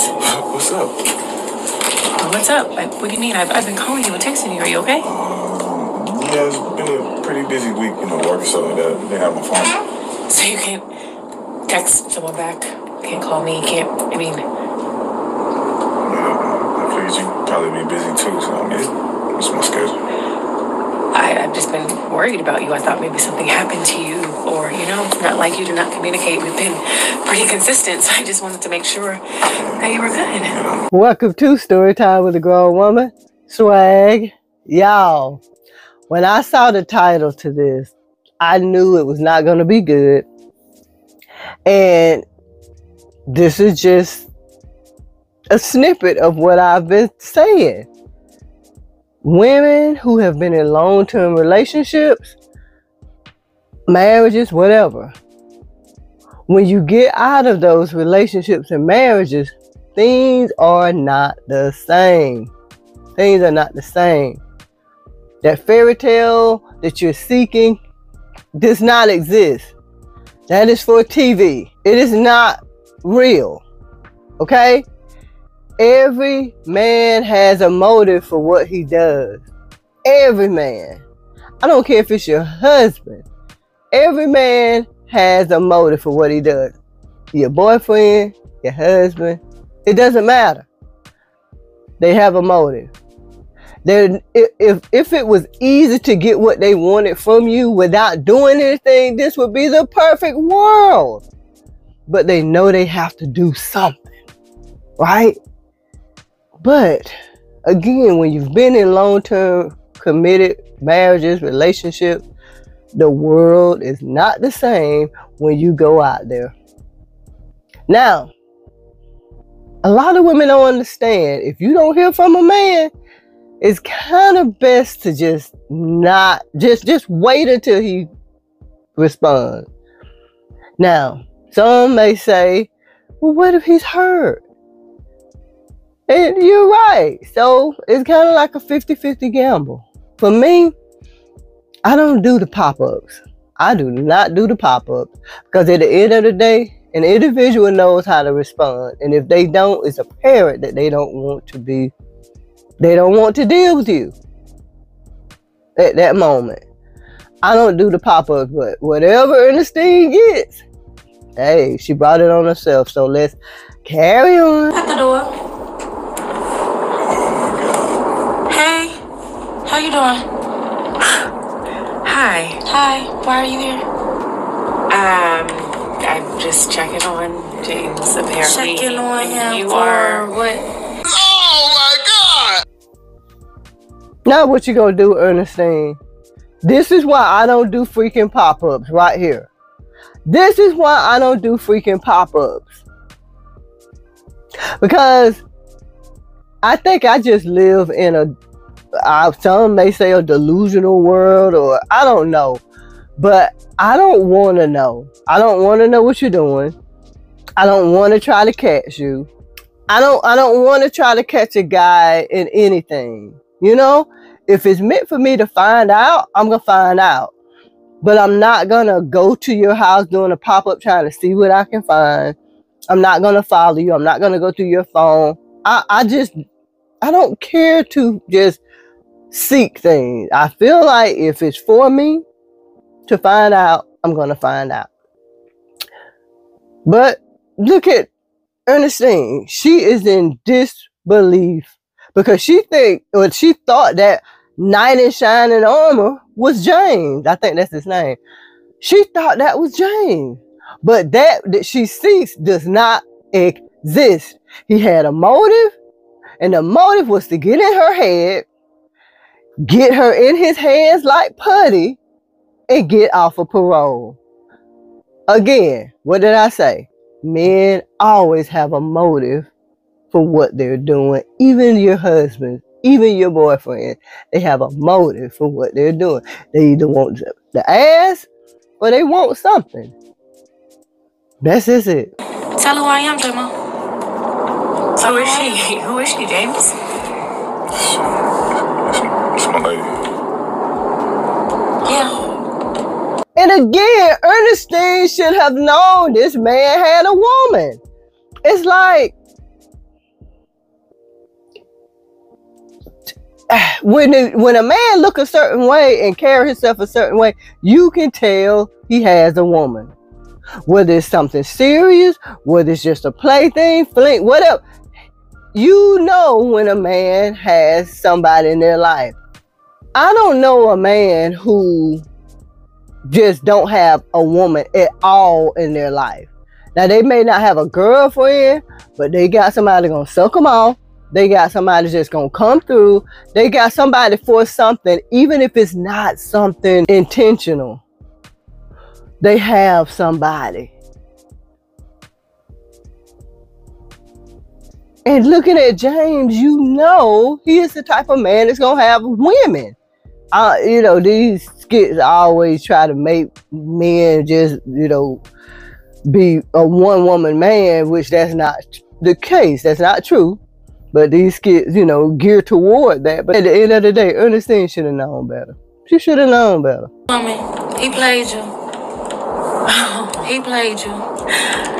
What's up? Uh, what's up? Like, what do you mean? I've, I've been calling you and texting you. Are you okay? Um, yeah, it's been a pretty busy week, you know, work, so like that. They have my phone. So you can't text someone back? Can't call me? Can't, I mean, Yeah, I figured you'd probably be busy too, so I mean, it's, it's my schedule. I've just been worried about you. I thought maybe something happened to you, or, you know, not like you to not communicate. We've been pretty consistent, so I just wanted to make sure that you were good. Welcome to Story Time with a Grown Woman. Swag. Y'all, when I saw the title to this, I knew it was not going to be good. And this is just a snippet of what I've been saying. Women who have been in long term relationships, marriages, whatever, when you get out of those relationships and marriages, things are not the same. Things are not the same. That fairy tale that you're seeking does not exist. That is for TV. It is not real. Okay? Every man has a motive for what he does. Every man. I don't care if it's your husband. Every man has a motive for what he does. Your boyfriend, your husband, it doesn't matter. They have a motive. They're, if, if it was easy to get what they wanted from you without doing anything, this would be the perfect world. But they know they have to do something, right? But again, when you've been in long term committed marriages, relationships, the world is not the same when you go out there. Now, a lot of women don't understand if you don't hear from a man, it's kind of best to just not just just wait until he responds. Now, some may say, well, what if he's hurt? And you're right. So it's kind of like a 50 50 gamble. For me, I don't do the pop ups. I do not do the pop ups because at the end of the day, an individual knows how to respond. And if they don't, it's apparent that they don't want to be, they don't want to deal with you at that moment. I don't do the pop ups, but whatever Ernestine gets, hey, she brought it on herself. So let's carry on. At the door. Hey, how you doing? Hi. Hi. Why are you here? Um, I'm just checking on James. Apparently, Checking on him you for are. what? Oh my god! Now what you gonna do, Ernestine? This is why I don't do freaking pop-ups right here. This is why I don't do freaking pop-ups. Because I think I just live in a uh, some may say a delusional world or I don't know. But I don't want to know. I don't want to know what you're doing. I don't want to try to catch you. I don't I don't want to try to catch a guy in anything. You know, if it's meant for me to find out, I'm going to find out. But I'm not going to go to your house doing a pop-up trying to see what I can find. I'm not going to follow you. I'm not going to go through your phone. I I just I don't care to just seek things. I feel like if it's for me to find out, I'm going to find out. But look at Ernestine. She is in disbelief because she think or she thought that knight in shining armor was James. I think that's his name. She thought that was James. But that that she seeks does not exist. He had a motive, and the motive was to get in her head, get her in his hands like putty, and get off of parole. Again, what did I say? Men always have a motive for what they're doing. Even your husband, even your boyfriend, they have a motive for what they're doing. They either want the- the ass or they want something. That's just it. Tell her who I am, Jamo. Who is she? Who is she, James? And again, Ernestine should have known this man had a woman. It's like, when it, when a man look a certain way and carry himself a certain way, you can tell he has a woman. Whether it's something serious, whether it's just a plaything, fling, whatever, you know when a man has somebody in their life. I don't know a man who just don't have a woman at all in their life. Now they may not have a girlfriend, but they got somebody gonna suck them off. They got somebody just gonna come through. They got somebody for something, even if it's not something intentional. They have somebody. And looking at James, you know he is the type of man that's gonna have women. Uh, you know, these skits always try to make men just, you know, be a one woman man, which that's not the case. That's not true. But these skits, you know, geared toward that. But at the end of the day, Ernestine should have known better. She should have known better. Mommy, he played you. he played you.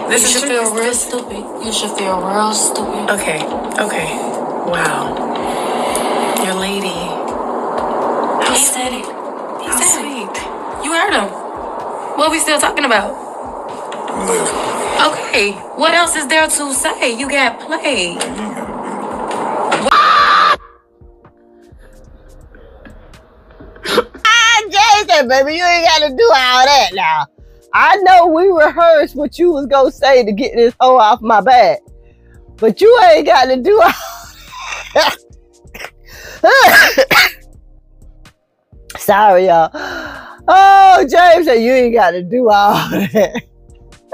This you should true. feel real stupid. You should feel real stupid. Okay, okay. Wow. Your lady. How He said it. He said. You heard him. What we still talking about? Okay. What else is there to say? You got played. Jason, baby, you ain't got to do all that now. I know we rehearsed what you was gonna say to get this hoe off my back, but you ain't got to do all. Sorry, y'all. Oh, James said you ain't got to do all that.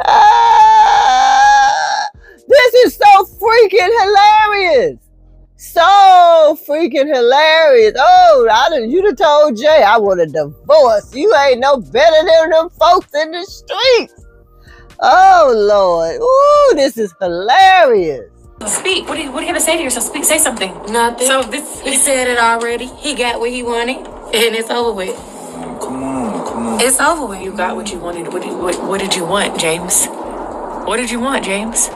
Ah, this is so freaking hilarious. So freaking hilarious. Oh, I done, you done told Jae I want a divorce. You ain't no better than them folks in the streets. Oh, Lord. Ooh, this is hilarious. Speak. What do you what do you have to say to yourself? Speak. Say something. Nothing. So this he said it already. He got what he wanted, and it's over with. Come on, come on. It's over with. you got what you wanted. What did what, what did you want, James? What did you want, James?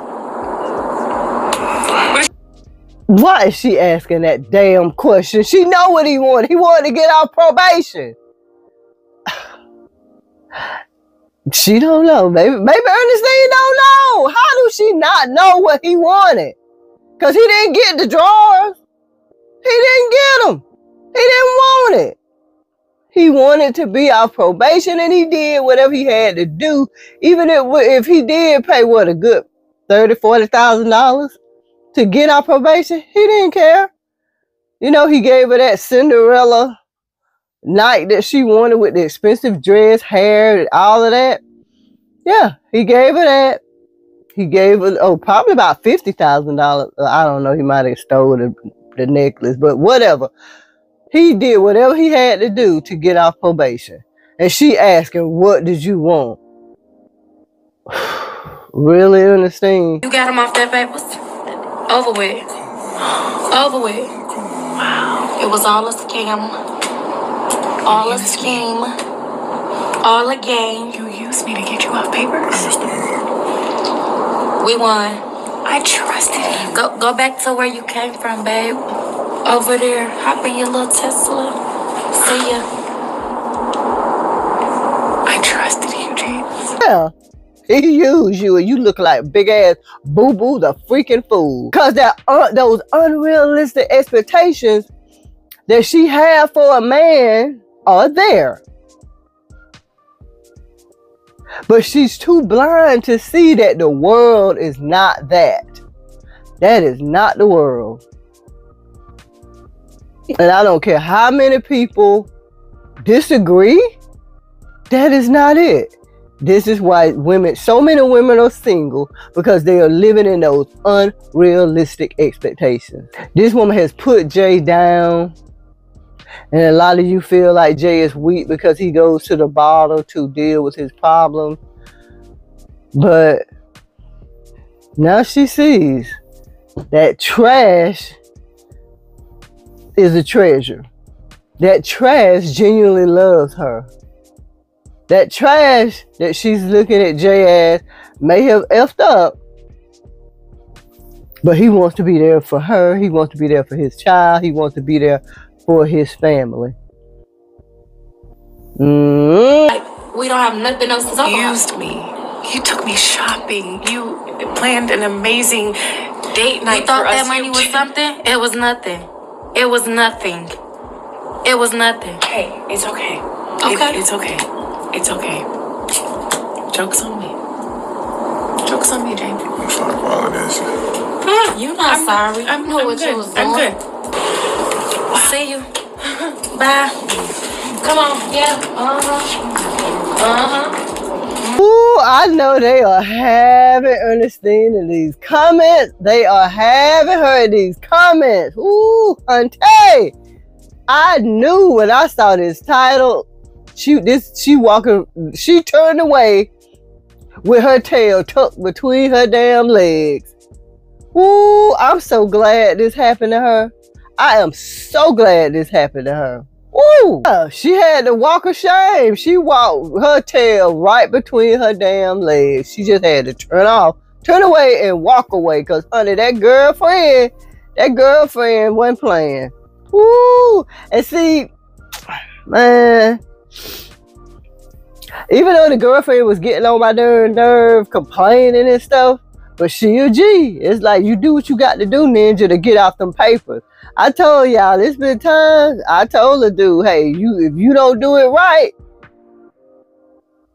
Why is she asking that damn question? She know what he wanted. He wanted to get off probation. She don't know. Maybe maybe Ernestine don't know. How do she not know what he wanted? Cause he didn't get the drawers. He didn't get them. He didn't want it. He wanted to be off probation, and he did whatever he had to do. Even if if he did pay what a good thirty, forty thousand dollars to get off probation, he didn't care. You know, he gave her that Cinderella night that she wanted with the expensive dress, hair, all of that. Yeah, he gave her that. He gave her oh probably about fifty thousand dollars. Uh, I don't know. He might have stole the, the necklace, but whatever. He did whatever he had to do to get off probation, and she asking, "What did you want?" really, Ernestine? You got him off that papers. Over with. Over with. Wow. It was all a scam. All a used me. scheme. All a game. You used me to get you off papers. We won. I trusted you. Go go back to where you came from, babe. Over there. Hop in your little Tesla. See ya. I trusted you, James. Yeah. He used you and you look like big ass boo boo the freaking fool. Cause that uh, those unrealistic expectations that she had for a man are there. But she's too blind to see that the world is not that. That is not the world. And I don't care how many people disagree, that is not it. This is why women, so many women are single because they are living in those unrealistic expectations. This woman has put Jae down. And a lot of you feel like Jae is weak because he goes to the bottle to deal with his problem. But now she sees that trash is a treasure. That trash genuinely loves her. That trash that she's looking at Jae as may have effed up, but he wants to be there for her. He wants to be there for his child. He wants to be there for his family. Mm. Like, we don't have nothing else to talk about. used me. You took me shopping. You planned an amazing date night You thought for us. that money You was did- something? It was nothing. It was nothing. It was nothing. Okay, it's okay. It- Okay. it's okay. It's okay. Joke's on me. Joke's on me, Jane. I'm sorry for all of this. You're not sorry. I'm, you know I'm what good. you was doing. I'm good. See you. Bye. Come on. Yeah. Uh huh. Uh huh. Ooh, I know they are having Ernestine in these comments. They are having her in these comments. Ooh, Hunty. I knew when I saw this title, she this she walking, she turned away with her tail tucked between her damn legs. Ooh, I'm so glad this happened to her. I am so glad this happened to her. Woo! She had to walk of shame. She walked her tail right between her damn legs. She just had to turn off, turn away, and walk away. Cause honey, that girlfriend, that girlfriend wasn't playing. Woo! And see, man, even though the girlfriend was getting on my darn nerve, complaining and stuff, but she a G. It's like you do what you got to do, ninja, to get off them papers. I told y'all, it's been times I told the dude, hey, you if you don't do it right,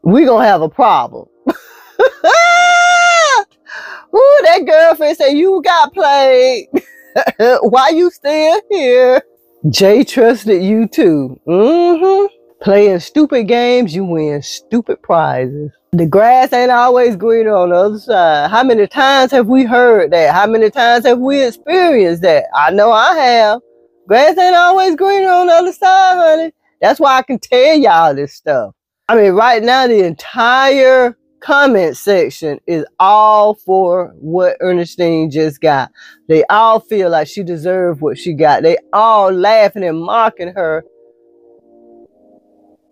we gonna have a problem. Ooh, that girlfriend said you got played. Why you still here? Jae trusted you too. Mm-hmm. Playing stupid games, you win stupid prizes. The grass ain't always greener on the other side. How many times have we heard that? How many times have we experienced that? I know I have. Grass ain't always greener on the other side, honey. That's why I can tell y'all this stuff. I mean, right now, the entire comment section is all for what Ernestine just got. They all feel like she deserved what she got. They all laughing and mocking her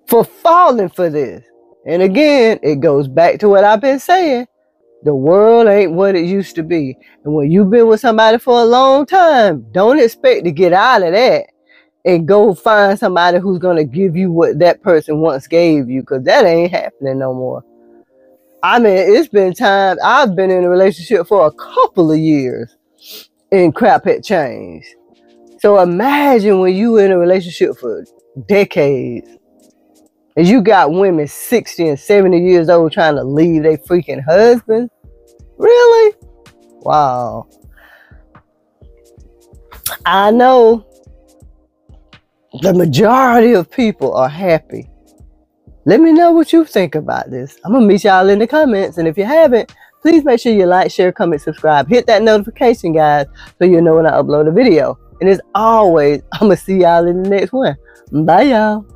for falling for this. And again, it goes back to what I've been saying. The world ain't what it used to be. And when you've been with somebody for a long time, don't expect to get out of that and go find somebody who's going to give you what that person once gave you because that ain't happening no more. I mean, it's been times I've been in a relationship for a couple of years and crap had changed. So imagine when you in a relationship for decades and you got women 60 and 70 years old trying to leave their freaking husband. Really? Wow. I know the majority of people are happy. Let me know what you think about this. I'm gonna meet y'all in the comments, and if you haven't, please make sure you like, share, comment, subscribe, hit that notification, guys, so you know when I upload a video. And as always, I'm gonna see y'all in the next one. Bye, y'all.